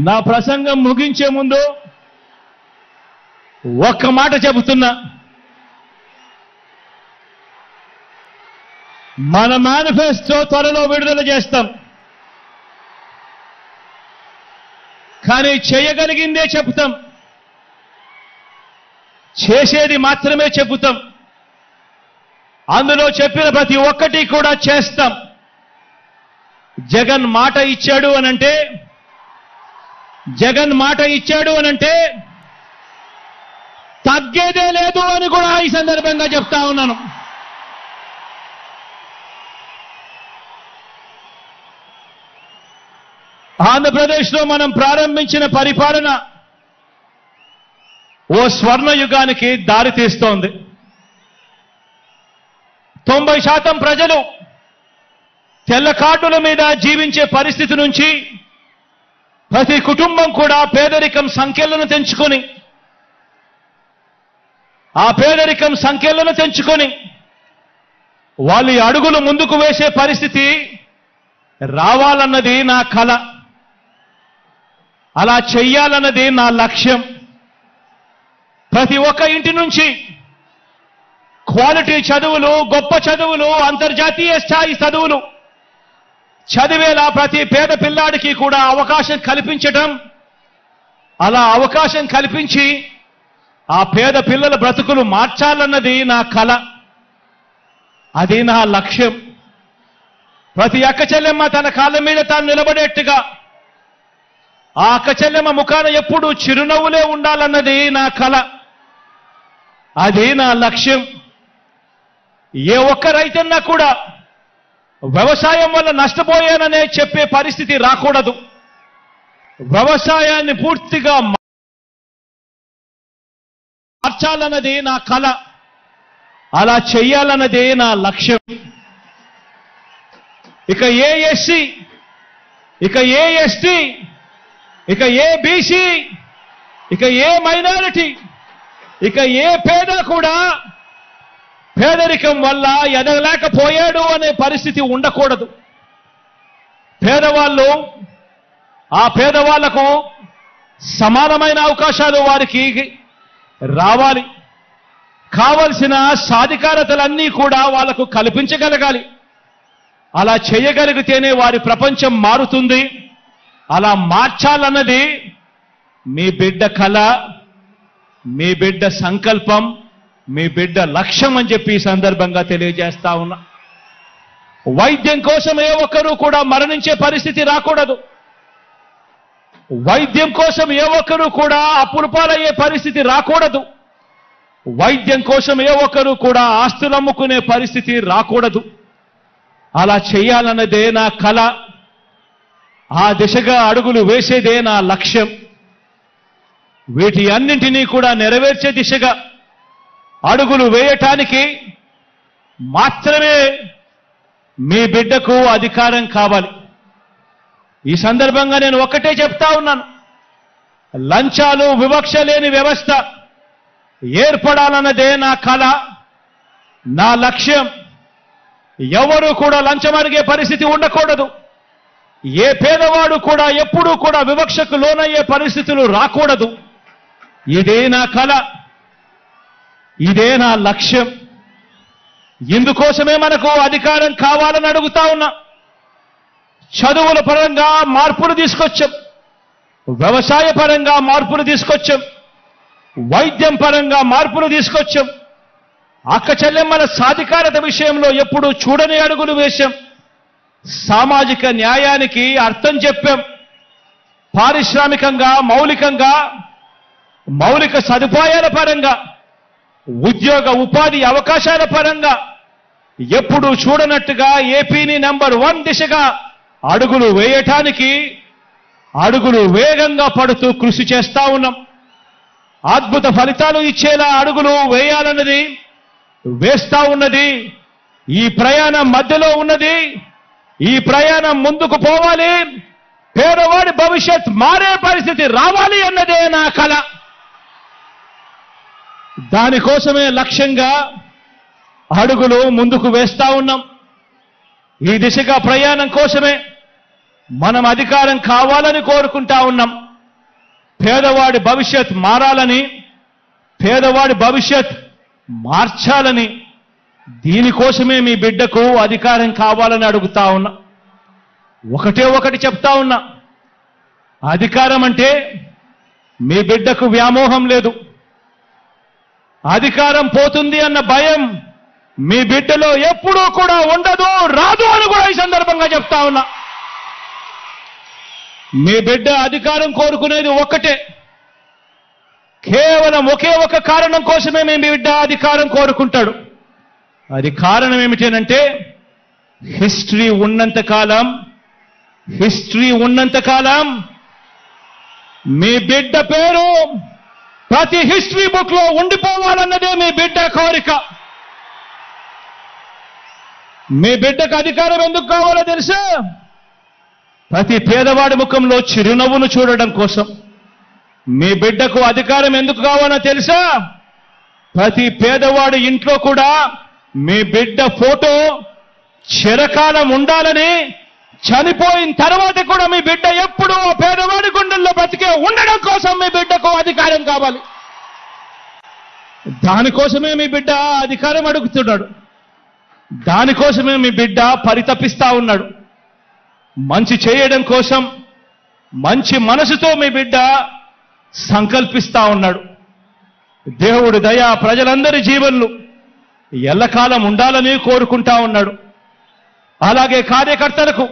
నా ప్రసంగం ముగించే ముందు ఒక్క మాట చెబుతున్నా. మన మేనిఫెస్టో త్వరలో విడుదల చేస్తాం. కానీ చేయగలిగిందే చెబుతాం. చేసేది మాత్రమే చెబుతాం. అందులో చెప్పిన ప్రతి ఒక్కటి కూడా చేస్తాం. జగన్ మాట ఇచ్చాడు అనంటే జగన్ మాట ఇచ్చాడు అనంటే తగ్గేదే లేదు అని కూడా ఈ సందర్భంగా చెప్తా ఉన్నాను. ఆంధ్రప్రదేశ్లో మనం ప్రారంభించిన పరిపాలన ఓ స్వర్ణ యుగానికి దారి తీస్తోంది. తొంభై శాతం ప్రజలు తెల్ల కార్డుల మీద జీవించే పరిస్థితి నుంచి ప్రతి కుటుంబం కూడా పేదరికం సంఖ్యలను తెంచుకొని ఆ పేదరికం సంఖ్యలను తెంచుకొని వాళ్ళు అడుగులు ముందుకు వేసే పరిస్థితి రావాలన్నది నా కల. అలా చెయ్యాలన్నది నా లక్ష్యం. ప్రతి ఒక్క ఇంటి నుంచి క్వాలిటీ చదువులు గొప్ప చదువులు అంతర్జాతీయ స్థాయి చదువులు చదివేలా ప్రతి పేద పిల్లాడికి కూడా అవకాశం కల్పించటం అలా అవకాశం కల్పించి ఆ పేద పిల్లల బ్రతుకులు మార్చాలన్నది నా కల. అది నా లక్ష్యం. ప్రతి అక్క చెల్లెమ్మ తన కాళ్ళ మీద తాను నిలబడేట్టుగా ఆ అక్క చెల్లెమ్మ ముఖాన ఎప్పుడూ చిరునవ్వులే ఉండాలన్నది నా కల. అది నా లక్ష్యం. ఏ ఒక్క రైతన్నా కూడా వ్యవసాయం వల్ల నష్టపోయాననే చెప్పే పరిస్థితి రాకూడదు. వ్యవసాయాన్ని పూర్తిగా మార్చాలన్నది నా కళ అలా చేయాలన్నదే నా లక్ష్యం. ఇక ఏ ఎస్సీ ఇక ఏ ఎస్టీ ఇక ఏ బీసీ ఇక ఏ మైనారిటీ ఇక ఏ పేద కూడా పేదరికం వల్ల ఎదగలేకపోయాడు అనే పరిస్థితి ఉండకూడదు. పేదవాళ్ళు ఆ పేదవాళ్ళకు సమానమైన అవకాశాలు వారికి రావాలి. కావలసిన సాధికారతలన్నీ కూడా వాళ్ళకు కల్పించగలగాలి. అలా చేయగలిగితేనే వారి ప్రపంచం మారుతుంది. అలా మార్చాలన్నది మీ బిడ్డ కళ మీ బిడ్డ సంకల్పం. మీ బిడ్డ లక్ష్యం అని చెప్పి ఈ సందర్భంగా తెలియజేస్తా ఉన్నా. వైద్యం కోసం ఏ ఒక్కరూ కూడా మరణించే పరిస్థితి రాకూడదు. వైద్యం కోసం ఏ ఒక్కరూ కూడా అప్పుల పాలయ్యే పరిస్థితి రాకూడదు. వైద్యం కోసం ఏ ఒక్కరూ కూడా ఆస్తులు అమ్ముకునే పరిస్థితి రాకూడదు. అలా చేయాలన్నదే నా కళ ఆ దిశగా అడుగులు వేసేదే నా లక్ష్యం. వీటి అన్నింటినీ కూడా నెరవేర్చే దిశగా అడుగులు వేయటానికి మాత్రమే మీ బిడ్డకు అధికారం కావాలి. ఈ సందర్భంగా నేను ఒకటే చెప్తా ఉన్నాను. లంచాలు వివక్ష లేని వ్యవస్థ ఏర్పడాలన్నదే నా కళ నా లక్ష్యం. ఎవరు కూడా లంచం అడిగే పరిస్థితి ఉండకూడదు. ఏ పేదవాడు కూడా ఎప్పుడూ కూడా వివక్షకు లోనయ్యే పరిస్థితులు రాకూడదు. ఇదే నా కళ. ఇదే నా లక్ష్యం. ఇందుకోసమే మనకు అధికారం కావాలని అడుగుతా ఉన్నా. చదువుల పరంగా మార్పులు తీసుకొచ్చాం. వ్యవసాయ పరంగా మార్పులు తీసుకొచ్చాం. వైద్యం పరంగా మార్పులు తీసుకొచ్చాం. అక్క చెల్లెమ్మల సాధికారత విషయంలో ఎప్పుడూ చూడని అడుగులు వేశాం. సామాజిక న్యాయానికి అర్థం చెప్పాం. పారిశ్రామికంగా మౌలికంగా మౌలిక సదుపాయాల పరంగా ఉద్యోగ ఉపాధి అవకాశాల పరంగా ఎప్పుడు చూడనట్టుగా ఏపీని నంబర్ వన్ దిశగా అడుగులు వేయటానికి అడుగులు వేగంగా పడుతూ కృషి చేస్తా ఉన్నాం. అద్భుత ఫలితాలు ఇచ్చేలా అడుగులు వేయాలన్నది వేస్తా ఉన్నది. ఈ ప్రయాణం మధ్యలో ఉన్నది. ఈ ప్రయాణం ముందుకు పోవాలి. పేదవాడి భవిష్యత్ మారే పరిస్థితి రావాలి అన్నదే నా కళ దానికోసమే లక్ష్యంగా అడుగులు ముందుకు వేస్తా ఉన్నాం. ఈ దిశగా ప్రయాణం కోసమే మనం అధికారం కావాలని కోరుకుంటా ఉన్నాం. పేదవాడి భవిష్యత్ మారాలని పేదవాడి భవిష్యత్ మార్చాలని దీనికోసమే మీ బిడ్డకు అధికారం కావాలని అడుగుతా ఉన్నా. ఒకటే ఒకటి చెప్తా ఉన్నా. అధికారం అంటే మీ బిడ్డకు వ్యామోహం లేదు. అధికారం పోతుంది అన్న భయం మీ బిడ్డలో ఎప్పుడూ కూడా ఉండదు రాదు అని కూడా ఈ సందర్భంగా చెప్తా ఉన్నా. మీ బిడ్డ అధికారం కోరుకునేది ఒక్కటే. కేవలం ఒకే ఒక కారణం కోసమే మీ బిడ్డ అధికారం కోరుకుంటాడు. అది కారణం ఏమిటేనంటే హిస్టరీ ఉన్నంత కాలం హిస్టరీ ఉన్నంత కాలం మీ బిడ్డ పేరు ప్రతి హిస్టరీ బుక్లో ఉండిపోవాలన్నదే మీ బిడ్డ కోరిక. మీ బిడ్డకు అధికారం ఎందుకు కావాలో తెలుసా? ప్రతి పేదవాడి ముఖంలో చిరునవ్వును చూడడం కోసం. మీ బిడ్డకు అధికారం ఎందుకు కావాలో తెలుసా? ప్రతి పేదవాడి ఇంట్లో కూడా మీ బిడ్డ ఫోటో చిరకాలం ఉండాలని చనిపోయిన తర్వాత కూడా మీ బిడ్డ ఎప్పుడూ పేదవాడి గుండెల్లో బతికే ఉండడం కోసం మీ బిడ్డకు అధికారం కావాలి. దానికోసమే మీ బిడ్డ అధికారం అడుగుతున్నాడు. దానికోసమే మీ బిడ్డ పరితపిస్తా ఉన్నాడు. మంచి చేయడం కోసం మంచి మనసుతో మీ బిడ్డ సంకల్పిస్తా ఉన్నాడు. దేవుడు దయ ప్రజలందరి జీవన్లు ఎల్లకాలం ఉండాలని కోరుకుంటా ఉన్నాడు. అలాగే కార్యకర్తలకు